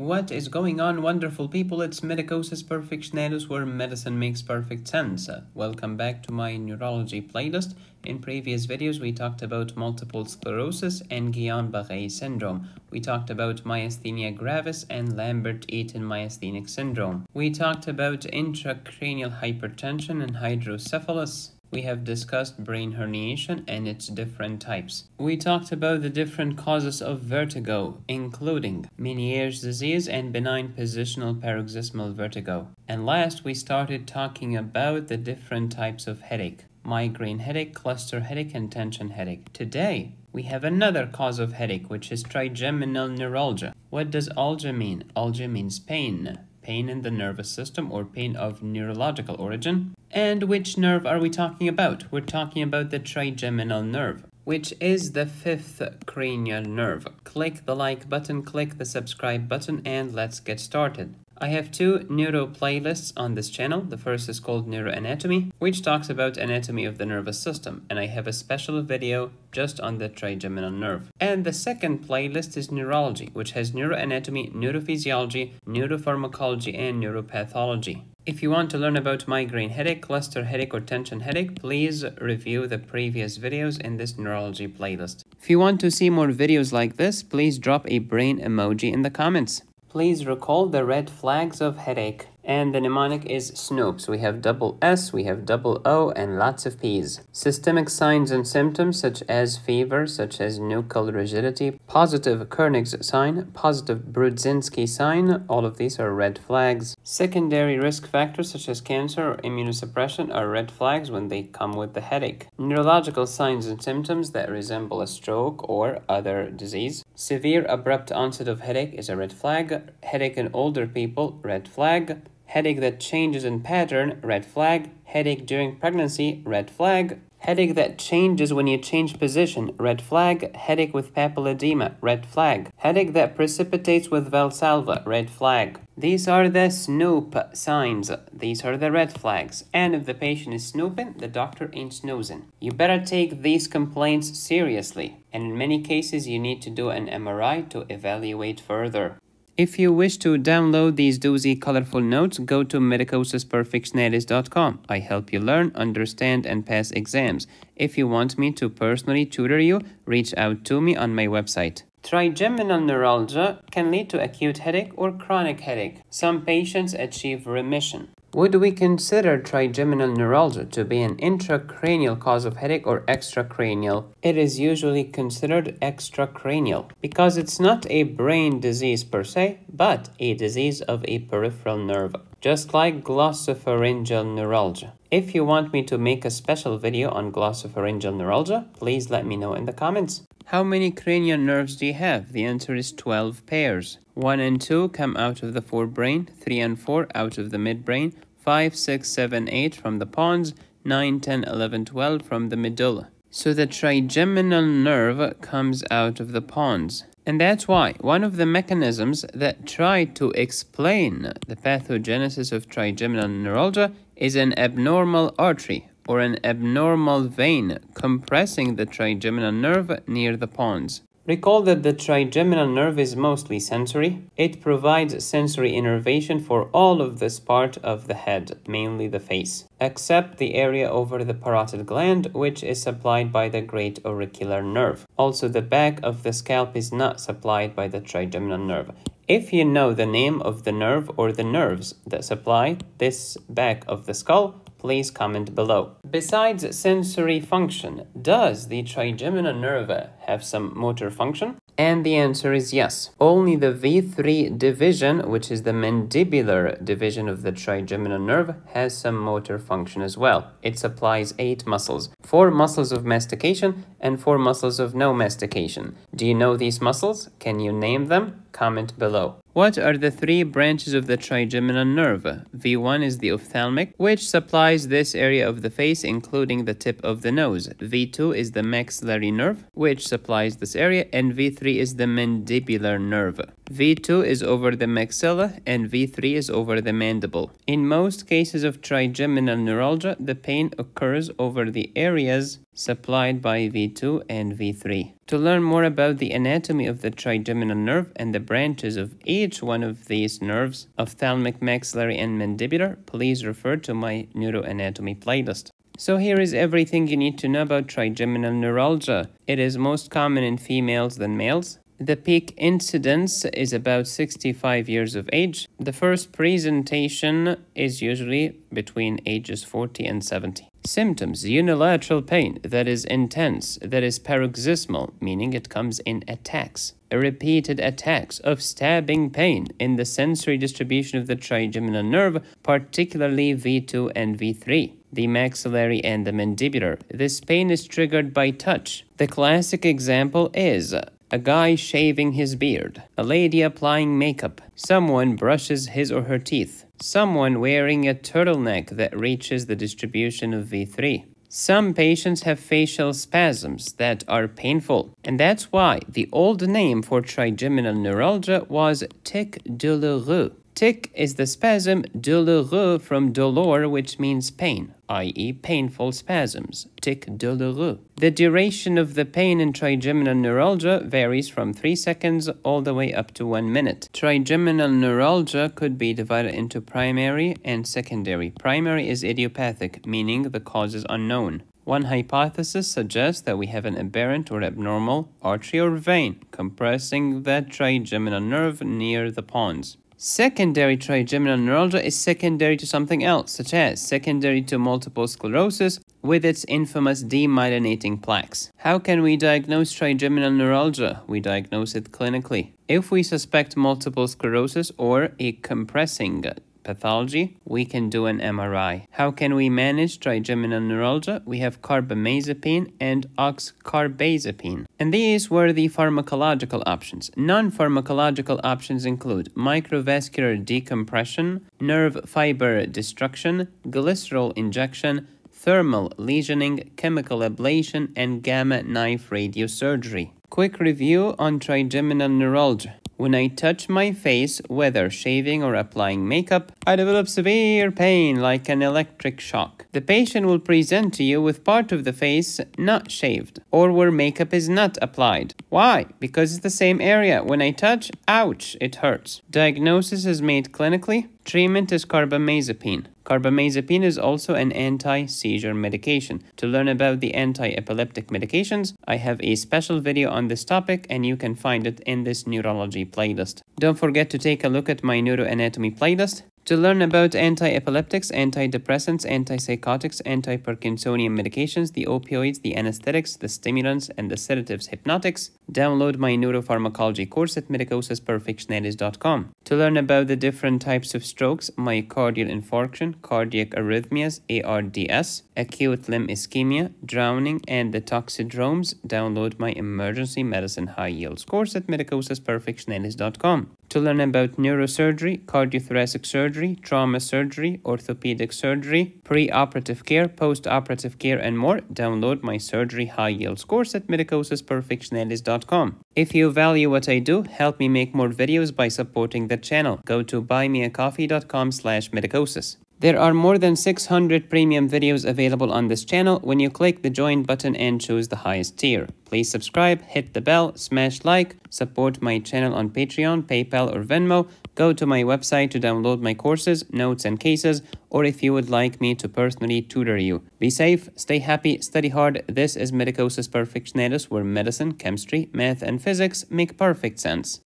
What is going on, wonderful people? It's Medicosis Perfectionalis, where medicine makes perfect sense. Uh, welcome back to my neurology playlist. In previous videos, we talked about multiple sclerosis and Guillain-Barré syndrome. We talked about myasthenia gravis and Lambert-Eaton myasthenic syndrome. We talked about intracranial hypertension and hydrocephalus. We have discussed brain herniation and its different types. We talked about the different causes of vertigo, including Meniere's disease and benign positional paroxysmal vertigo. And last, we started talking about the different types of headache migraine headache, cluster headache, and tension headache. Today, we have another cause of headache, which is trigeminal neuralgia. What does algia mean? Algia means pain pain in the nervous system or pain of neurological origin. And which nerve are we talking about? We're talking about the trigeminal nerve which is the fifth cranial nerve. Click the like button, click the subscribe button, and let's get started. I have two neuro playlists on this channel. The first is called Neuroanatomy, which talks about anatomy of the nervous system, and I have a special video just on the trigeminal nerve. And the second playlist is Neurology, which has neuroanatomy, neurophysiology, neuropharmacology, and neuropathology. If you want to learn about migraine headache, cluster headache, or tension headache, please review the previous videos in this neurology playlist. If you want to see more videos like this, please drop a brain emoji in the comments. Please recall the red flags of headache. And the mnemonic is SNOOP. So we have double S, we have double O, and lots of P's. Systemic signs and symptoms such as fever, such as nuchal rigidity, positive Kernig's sign, positive Brudzinski sign, all of these are red flags. Secondary risk factors such as cancer or immunosuppression are red flags when they come with the headache. Neurological signs and symptoms that resemble a stroke or other disease. Severe abrupt onset of headache is a red flag. Headache in older people, red flag. Headache that changes in pattern, red flag. Headache during pregnancy, red flag. Headache that changes when you change position, red flag. Headache with papilledema, red flag. Headache that precipitates with Valsalva, red flag. These are the snoop signs. These are the red flags. And if the patient is snooping, the doctor ain't snoozing. You better take these complaints seriously. And in many cases, you need to do an MRI to evaluate further. If you wish to download these doozy colorful notes, go to medicosisperfectionalis.com. I help you learn, understand, and pass exams. If you want me to personally tutor you, reach out to me on my website. Trigeminal neuralgia can lead to acute headache or chronic headache. Some patients achieve remission. Would we consider trigeminal neuralgia to be an intracranial cause of headache or extracranial? It is usually considered extracranial because it's not a brain disease per se, but a disease of a peripheral nerve, just like glossopharyngeal neuralgia. If you want me to make a special video on glossopharyngeal neuralgia, please let me know in the comments. How many cranial nerves do you have? The answer is 12 pairs. 1 and 2 come out of the forebrain, 3 and 4 out of the midbrain, 5, 6, 7, 8 from the pons, 9, 10, 11, 12 from the medulla. So the trigeminal nerve comes out of the pons. And that's why one of the mechanisms that try to explain the pathogenesis of trigeminal neuralgia is an abnormal artery or an abnormal vein compressing the trigeminal nerve near the pons. Recall that the trigeminal nerve is mostly sensory. It provides sensory innervation for all of this part of the head, mainly the face, except the area over the parotid gland, which is supplied by the great auricular nerve. Also, the back of the scalp is not supplied by the trigeminal nerve. If you know the name of the nerve or the nerves that supply this back of the skull, please comment below. Besides sensory function, does the trigeminal nerve have some motor function? And the answer is yes. Only the V3 division, which is the mandibular division of the trigeminal nerve, has some motor function as well. It supplies eight muscles, four muscles of mastication and four muscles of no mastication. Do you know these muscles? Can you name them? Comment below. What are the three branches of the trigeminal nerve? V1 is the ophthalmic, which supplies this area of the face, including the tip of the nose. V2 is the maxillary nerve, which supplies this area, and V3 is the mandibular nerve. V2 is over the maxilla and V3 is over the mandible. In most cases of trigeminal neuralgia, the pain occurs over the areas supplied by V2 and V3. To learn more about the anatomy of the trigeminal nerve and the branches of each one of these nerves, ophthalmic, maxillary, and mandibular, please refer to my neuroanatomy playlist. So here is everything you need to know about trigeminal neuralgia. It is most common in females than males. The peak incidence is about 65 years of age. The first presentation is usually between ages 40 and 70. Symptoms unilateral pain that is intense, that is paroxysmal, meaning it comes in attacks. Repeated attacks of stabbing pain in the sensory distribution of the trigeminal nerve, particularly V2 and V3 the maxillary and the mandibular. This pain is triggered by touch. The classic example is a guy shaving his beard, a lady applying makeup, someone brushes his or her teeth, someone wearing a turtleneck that reaches the distribution of V3. Some patients have facial spasms that are painful, and that's why the old name for trigeminal neuralgia was tic douloureux. Tic is the spasm douloureux from dolor, which means pain, i.e. painful spasms. Tic douloureux. The duration of the pain in trigeminal neuralgia varies from 3 seconds all the way up to 1 minute. Trigeminal neuralgia could be divided into primary and secondary. Primary is idiopathic, meaning the cause is unknown. One hypothesis suggests that we have an aberrant or abnormal artery or vein compressing the trigeminal nerve near the pons. Secondary trigeminal neuralgia is secondary to something else, such as secondary to multiple sclerosis with its infamous demyelinating plaques. How can we diagnose trigeminal neuralgia? We diagnose it clinically. If we suspect multiple sclerosis or a compressing pathology, we can do an MRI. How can we manage trigeminal neuralgia? We have carbamazepine and oxcarbazepine. And these were the pharmacological options. Non-pharmacological options include microvascular decompression, nerve fiber destruction, glycerol injection, thermal lesioning, chemical ablation, and gamma knife radiosurgery. Quick review on trigeminal neuralgia. When I touch my face, whether shaving or applying makeup, I develop severe pain like an electric shock. The patient will present to you with part of the face not shaved or where makeup is not applied. Why? Because it's the same area. When I touch, ouch, it hurts. Diagnosis is made clinically. Treatment is carbamazepine. Carbamazepine is also an anti-seizure medication. To learn about the anti-epileptic medications, I have a special video on this topic and you can find it in this neurology playlist. Don't forget to take a look at my neuroanatomy playlist. To learn about anti-epileptics, antidepressants, antipsychotics, anti-Parkinsonian medications, the opioids, the anesthetics, the stimulants, and the sedatives hypnotics, download my neuropharmacology course at medicosisperfectionalis.com. To learn about the different types of strokes, myocardial infarction, cardiac arrhythmias, ARDS, acute limb ischemia, drowning, and the toxidromes, download my emergency medicine high yields course at medicosisperfectionalis.com. To learn about neurosurgery, cardiothoracic surgery, trauma surgery, orthopedic surgery, pre-operative care, post-operative care, and more, download my surgery high yields course at medicosisperfectionalis.com. If you value what I do, help me make more videos by supporting the channel. Go to buymeacoffee.com slash medicosis. There are more than 600 premium videos available on this channel when you click the join button and choose the highest tier. Please subscribe, hit the bell, smash like, support my channel on Patreon, PayPal or Venmo, go to my website to download my courses, notes and cases, or if you would like me to personally tutor you. Be safe, stay happy, study hard. This is Medicosis Perfectionalis where medicine, chemistry, math and physics make perfect sense.